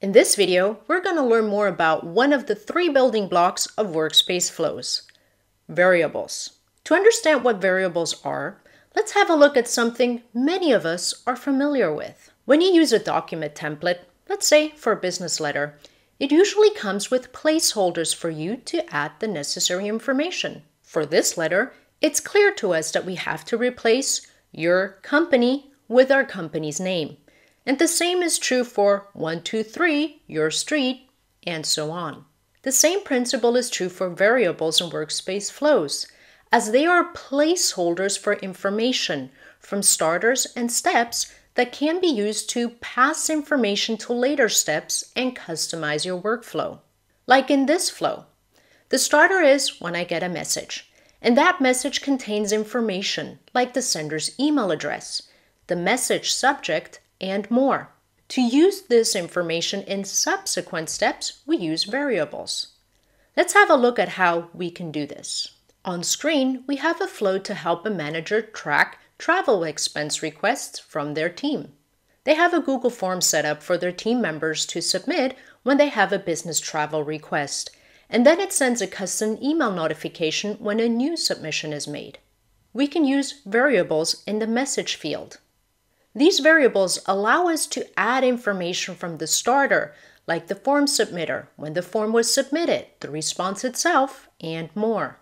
In this video, we're going to learn more about one of the three building blocks of workspace flows, variables. To understand what variables are, let's have a look at something many of us are familiar with. When you use a document template, let's say for a business letter, it usually comes with placeholders for you to add the necessary information. For this letter, it's clear to us that we have to replace your company with our company's name. And the same is true for 123, your street, and so on. The same principle is true for variables and workspace flows, as they are placeholders for information from starters and steps that can be used to pass information to later steps and customize your workflow. Like in this flow, the starter is when I get a message, and that message contains information like the sender's email address, the message subject, and more. To use this information in subsequent steps, we use variables. Let's have a look at how we can do this. On screen, we have a flow to help a manager track travel expense requests from their team. They have a Google form set up for their team members to submit when they have a business travel request, and then it sends a custom email notification when a new submission is made. We can use variables in the message field. These variables allow us to add information from the starter, like the form submitter, when the form was submitted, the response itself, and more.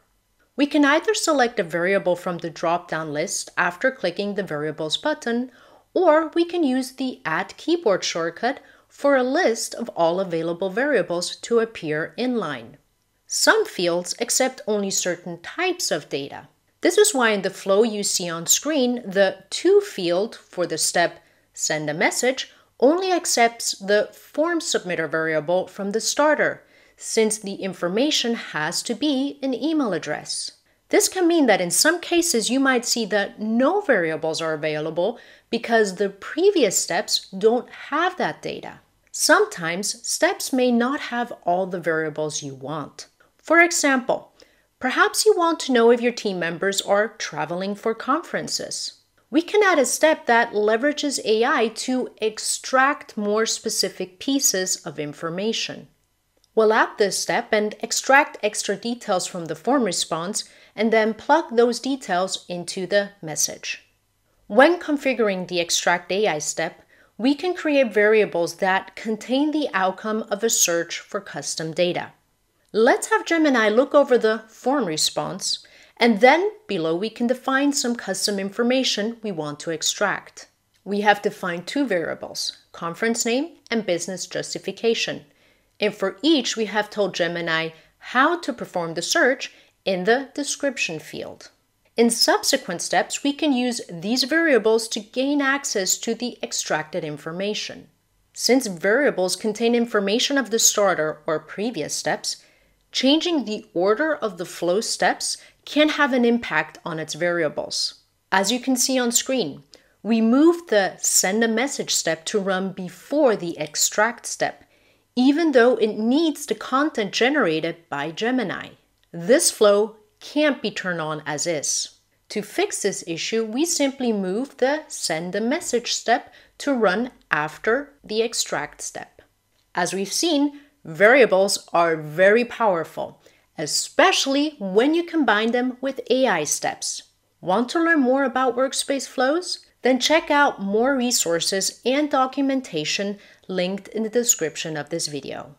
We can either select a variable from the drop-down list after clicking the Variables button, or we can use the Add keyboard shortcut for a list of all available variables to appear in line. Some fields accept only certain types of data. This is why in the flow you see on screen, the To field for the step Send a message only accepts the form submitter variable from the starter, since the information has to be an email address. This can mean that in some cases you might see that no variables are available because the previous steps don't have that data. Sometimes steps may not have all the variables you want. For example, Perhaps you want to know if your team members are traveling for conferences. We can add a step that leverages AI to extract more specific pieces of information. We'll add this step and extract extra details from the form response and then plug those details into the message. When configuring the extract AI step, we can create variables that contain the outcome of a search for custom data. Let's have Gemini look over the form response, and then below we can define some custom information we want to extract. We have defined two variables, conference name and business justification. And for each, we have told Gemini how to perform the search in the description field. In subsequent steps, we can use these variables to gain access to the extracted information. Since variables contain information of the starter or previous steps, Changing the order of the flow steps can have an impact on its variables. As you can see on screen, we moved the send a message step to run before the extract step, even though it needs the content generated by Gemini. This flow can't be turned on as is. To fix this issue, we simply move the send a message step to run after the extract step. As we've seen, Variables are very powerful, especially when you combine them with AI steps. Want to learn more about workspace flows? Then check out more resources and documentation linked in the description of this video.